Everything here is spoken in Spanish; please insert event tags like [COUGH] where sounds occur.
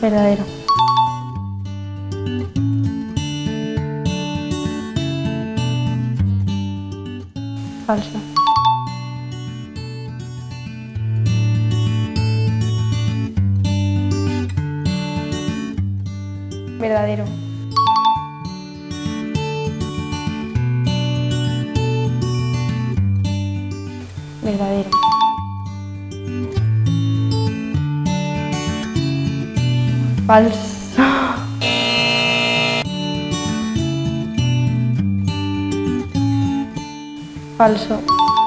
Verdadero. Falso. Verdadero. Verdadero. [GASPS] Falso. Falso.